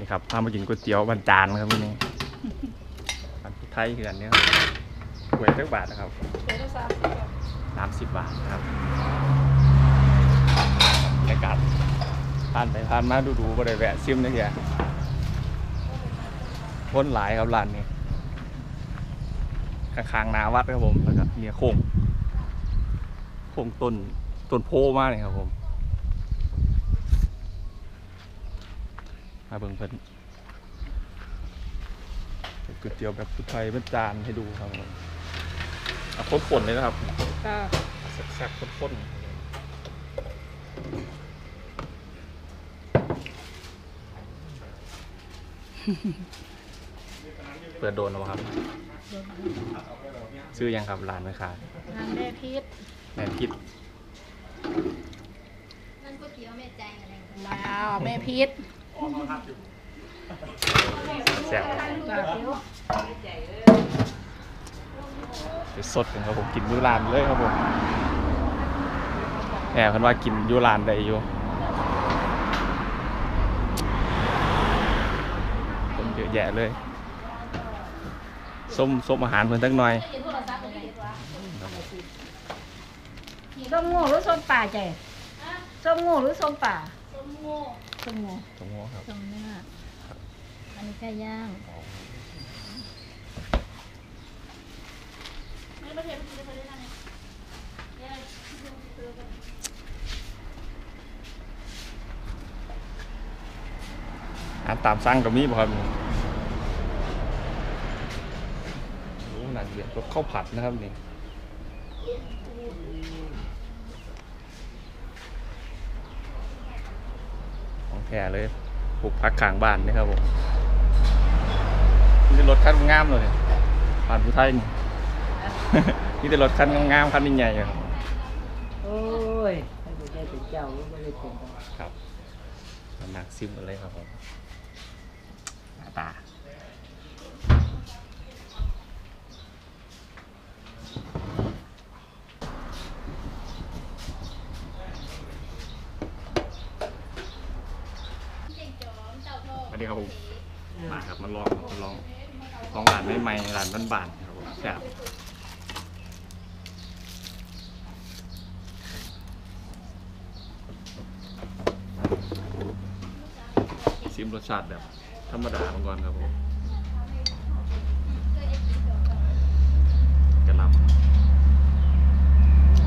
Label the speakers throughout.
Speaker 1: นี่ครับพามากินก๋วยเตี๋ยวบรรจานครับวันนี้อันไทยคืออันนี้ครับหวยเท่าบาทนะครับ
Speaker 2: สามสิบก่อน
Speaker 1: สามสิบบาทนะครับบรรยากาศผ่านไปผ่านมาดูๆบ่ได้แวะซิมนะเฮียคนหลายครับร้านนี้ข้างๆนาวัดครับผมแล้วก็เนี่ยโค้งโค้งต้นต้นโพมากเลยครับผม มาเบิ่งเพิ่นเป็นก๋วยเตี๋ยวแบบพุทธไทยเป็นจานให้ดูครับผมเอาข้นๆเลยนะครับ
Speaker 2: ค่ะ
Speaker 1: แซ่บๆข้นๆเปิดโดนแล้วครับ ซื้อยังครับร้านไหมครับ
Speaker 2: งานแม่พีช
Speaker 1: แม่คิด
Speaker 3: นั่นก๋วยเตี๋ยวแม่ใจอะไร
Speaker 2: ว้าวแม่พีช
Speaker 1: แซ่บ
Speaker 2: จ้าเดี๋ยว
Speaker 1: ไปสดกันครับผมกินอยูร้านเลยครับผมแอบเพันว่ากินอยูร้านได้อยู่คนเยอะแยะเลยส้มส้มอาหารเพิ่นตั้งหน่อย
Speaker 2: ส้มโง่หรือส้มป่าใจส้มโง่หรือส้มป่า
Speaker 3: ส้มโง่
Speaker 2: ส้มโง่
Speaker 1: ตรงหัว ครับ
Speaker 2: ส้มเนื้ออันนี้แค่ย่าง
Speaker 1: อาหารตามสั่งก็มีบ่ครับนี่โอ้หนักเดือดก็ข้าวผัดนะครับนี่ของแท้เลย ปลูกพักข้างบ้านนี่ครับผมนี่รถคันงามๆเลยเนี่ยผ่านผู้ไทยนี่นี่แต่รถคันงามๆคันใหญ่ๆอะครับ
Speaker 4: โอ้ยให้ดูได้เป็นเจ้าไม่ได้เป็น
Speaker 1: ครับหนักซิมกันเลยครับผมหน้าตา
Speaker 3: เจ้งจอมเต่าทอง
Speaker 1: สวัสดีครับผม มาครับมาลองมาลองลองร้าน ใหม่ๆร้านบ้านๆครับผมแซ่บซิมรสชาติแบบธรรมดามาก่อนครับผมกระลำ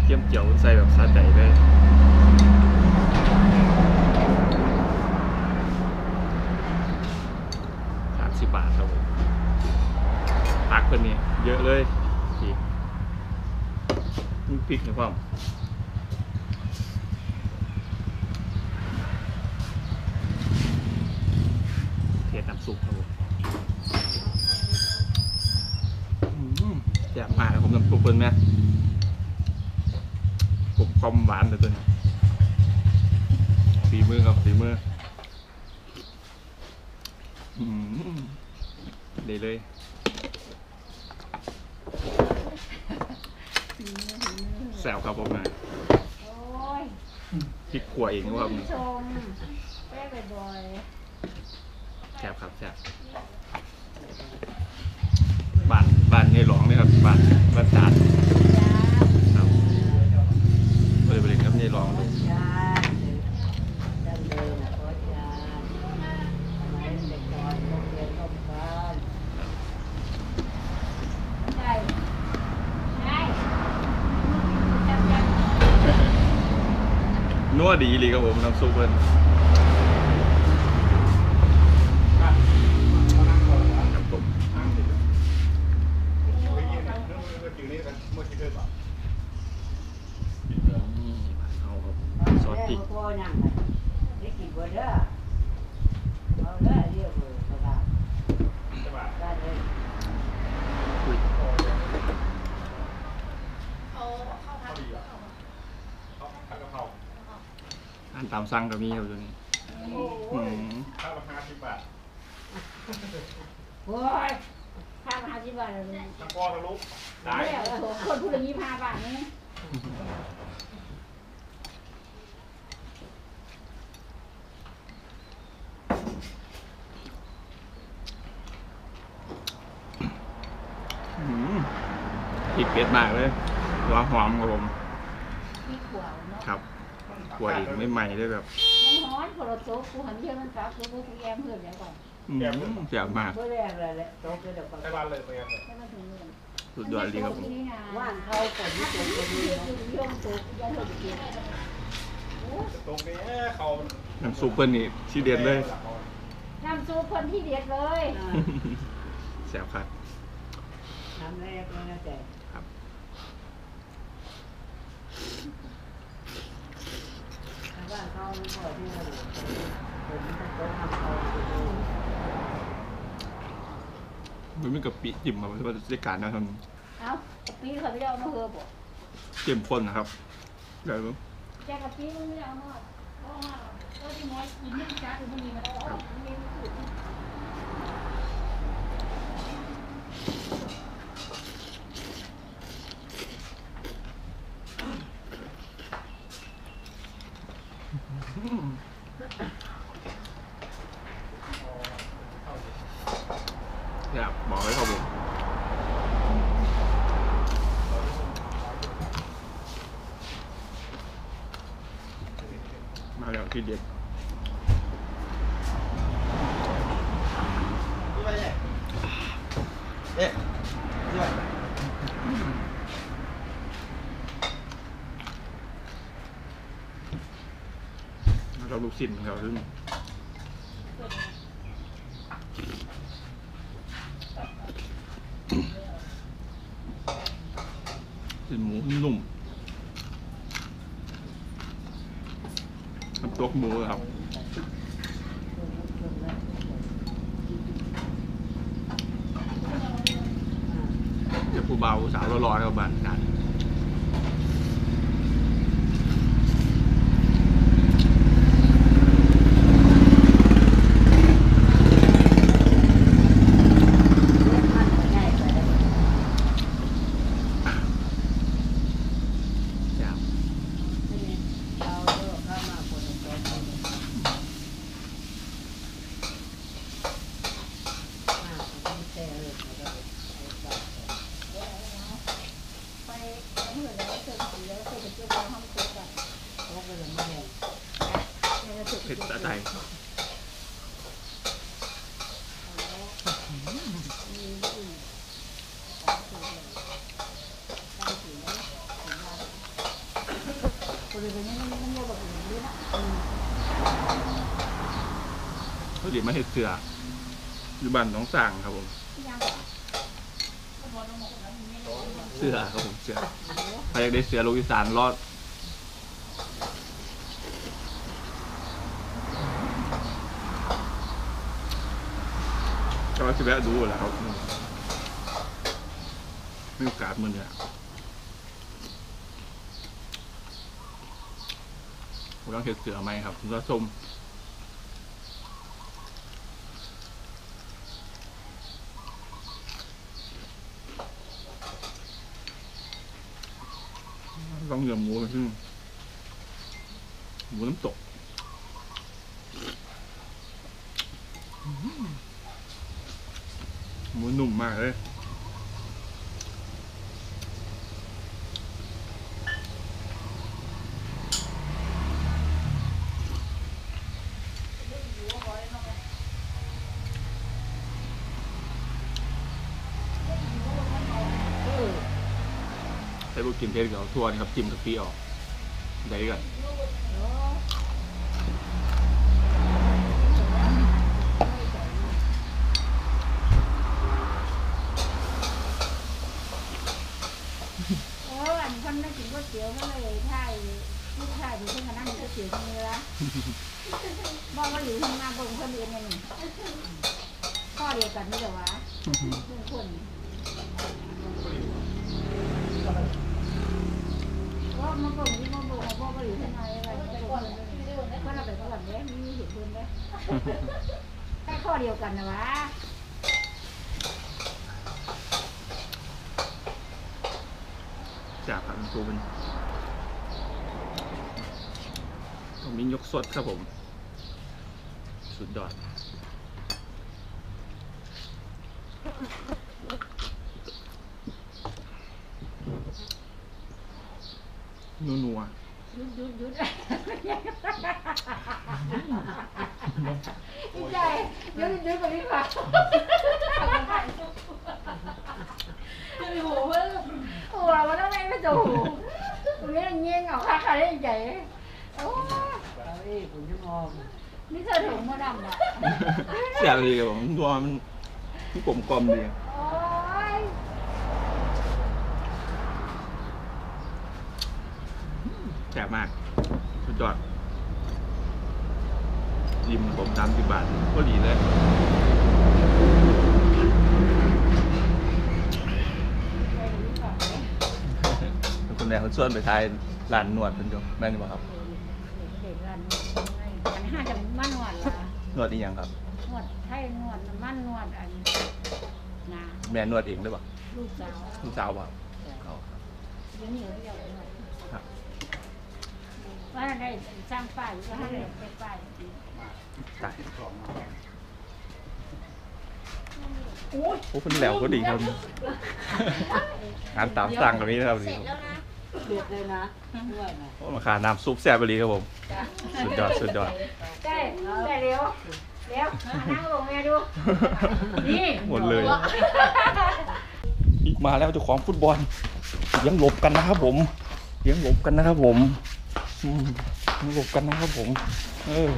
Speaker 1: เจียมเจียวใส่แบบสะใจเลย พิ่นนี่เยอะเลยพี่มีพริกนะพ่อมเทน้ำซุปครับผมอืมแซ่บมากครับผมน้ำซุปเพิ่นแม่ผมความหวานเลยตัวนี้ฝีมือครับฝีมือ อืมดีเลย แซ่บครับผมนะ
Speaker 2: โอ้ย
Speaker 1: พริกขั่วเองครับ
Speaker 2: ชมแป้บ่อย
Speaker 1: แซ่บครับแซ่บบ้านบ้านยายหลองนี่ครับบ้านบ้านจาน
Speaker 2: ๆจ้า
Speaker 1: ครับบริเวณครับยายหลอง
Speaker 4: จานดั้งเดิมขอจานสมัยเด็กก่อนโรงเรียนต้องการ
Speaker 2: ใช่ใช่
Speaker 1: นัวดีเลยครับผมน้ำซุปเพิ่นารตามสั่
Speaker 4: งก็มีครับ
Speaker 3: ตัวนี่ข้าว
Speaker 1: ละห้าสิบบาท
Speaker 2: โอ้ยห้าห้าสิบบาทเลย
Speaker 5: ตะกอทะลุ
Speaker 2: ได้แคนพูดอย่างนี้พาบาทนี้
Speaker 1: อืมพริกเผ็ดมากเลยหัวหอมครับผม
Speaker 2: ที่ขวาน
Speaker 1: ครับ กล้วยอีกไม่ใหม่ด้วยแบบ
Speaker 2: มันฮ้อนพอเราโตกูหันเยอะมันซับกูกูแอมเพื่อนแล้วก่อน
Speaker 1: อืมแซ่บมาก
Speaker 4: เมื่อแรกเลยแหละโต๊ะเดี๋ยวก่อน
Speaker 5: ในบ้านเลยเป็นไง
Speaker 2: ให้มันถึงเรื่อง
Speaker 1: สุดยอดเลยครับผม
Speaker 4: ว่านเขาฝนที่ตกจะมีเนาะ
Speaker 2: ย่อมโตย่อมโตเกียร
Speaker 5: ตรงนี้เขา
Speaker 1: น้ำซุปเปิ้ลนี่ที่เด็ดเลย
Speaker 2: น้ำซุปคนที่เด็ดเลย
Speaker 4: อ่า
Speaker 1: แซ่บครับ
Speaker 4: น้ำแรกเลยนะแต่
Speaker 1: ครับ
Speaker 4: ถ้าว่านเขาไม่พอที่เราฝนที่โต๊ะทำเขา
Speaker 1: มันมีกะปิจิ้มมาเป็นบรรยากาศนะท่าน
Speaker 2: เอาปีเขาไม่ได้เอามาเฮอบอก
Speaker 1: เข้มข้นนะครับเดี๋ยว
Speaker 2: แกกับปีมันไม่ได้เอามาเอามาก็ที่น้อยกินไม่จ้าคือมันมีมาแล้วมันมีสูตร
Speaker 1: อยากบอกไว้ครับผมมาแล้วที่เด็ด
Speaker 5: ที่ไปเนี่ยเอ๊ะที่ไป
Speaker 1: แล้ว กสิ้นของเราซึ่งเป็นหมูนุ่มน้ำตกหมูครับจะผู้เบาสาวร้อนๆกับบ้านกัน
Speaker 4: ง่ายไป
Speaker 1: จ้า
Speaker 4: เราเลิกเข้ามาคนละโต๊ะคนละอ่าผมไม่แช่เลยแล้วก็
Speaker 2: ไปเมื่อแล้วเจอสีแล้วเจอเป็นเจ้าของห้องตุ๊กอะ
Speaker 4: โต๊ะก็ เห็
Speaker 1: ดตะไต
Speaker 2: เขา
Speaker 1: เดี๋ยวมาเห็ดเสืออยู่บ้านน้องสั่งครับผม เสือครับผมเสือใครอยากได้เสือลูกอีสานรอด ก็จะแวะดูแหละครับไม่โอกาสมันเนี่ยผมต้องเห็ดเสือไหมครับคุณผู้ชมต้องเหยื่อหมูไปซึ่หมูน้ำตกอื้อ หือหมูนุ่มมากเลย
Speaker 4: เออ
Speaker 1: ใช้พวกกินเผ็ดกับเอาทั่วนี่ครับจิ้มกะปิออกได้กัน
Speaker 2: โอ้อันคนไม่กินก๋วยเตี๋ยวก็เลยถ่ายลูกชายอยู่ที่คณะก๋วยเตี๋ยวเนื้อบอกว่าอยู่ทำงานบนคนเรียนเนี่ยข้อเดียวกันนี่เหรอวะทุกคนว่ามาบ่งที่มาบ่งมาบ อกว่าอยู่ที่ไหนอะไรก็ไปก่อนก็เราไปก่อนเนี่ยมีเห็นเพื่อนไหมแค่ข้อเดียวกันนะวะ
Speaker 1: จากผักตัวเป็นต้องมียกสดครับผม สุดยอดนัวนัว
Speaker 2: หยุดหยุดหยุดอีใจหยุดหยุดกว่านี้ค่ะโอ้โหโอ้โหเราต้องไม่ไม่ถูกตรงนี้เงี้ยงเหงาค่ะค่ะได้ใจโอ้
Speaker 4: เอาอีกคุณจะมอง
Speaker 2: นี่เธอถุงมาดำอะ
Speaker 1: แซ่บดีครับผมนัวมันมันกลมกลมดี
Speaker 2: โอ้ย
Speaker 1: แซ่บมาก สุดยอดริมผมสามสิบบาทก็ดีเลยคุณแม่เขาชวนไปทายร้านนวดเป็นจงแม่นบ่ครับ
Speaker 2: เด็กรันอันห้าจะมันนวดละ
Speaker 1: นวดอีหยังครับ
Speaker 2: นวดไทยนวดมันนวดอันนา
Speaker 1: แม่นวดเองหรือเปล่า
Speaker 2: ลูกสาว
Speaker 1: ลูกสาวเปล่าเอาครับ
Speaker 2: เดี๋ยวนี้เขาเรียกนวด
Speaker 1: ครับ
Speaker 2: ว่า ได้สร้างป้ายก็ให้ไปป้าย
Speaker 1: ตายโอ้เพิ่นแหลวก็ดีครับงานตามสั่งกับนี้นะครับ
Speaker 3: เสร็จแล้วนะ
Speaker 4: เด็ดเลยนะด้วยนะ
Speaker 1: โอ้มาขาน้ำซุปแซ่บไปเลยครับผม สุดยอดสุดยอด
Speaker 2: ได้ได้เร็วเร็วนั่งลงแม่ดู นี่
Speaker 1: หมดเลย มาแล้วเจ้าของฟุตบอลยังหลบกันนะครับผมยังหลบกันนะครับผมอืมยัง หลบกันนะครับผม เออ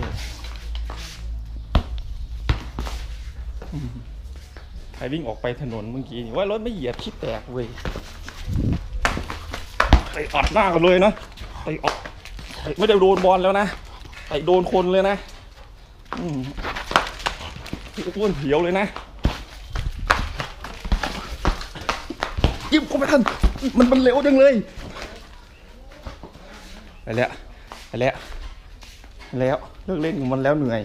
Speaker 1: ใครวิ่งออกไปถนนเมื่อกี้ว่ารถไม่เหยียบคิดแตกเว้ยใครอัดหน้ากันเลยนะใครอัดไม่ได้โดนบอลแล้วนะใครโดนคนเลยนะอืมอ้วนเหียวเลยนะยิบเข้าไปทันมันมันเร็วจังเลย ไปแล้ว ไปแล้ว แล้วเลิกเล่นกับมันแล้วเหนื่อย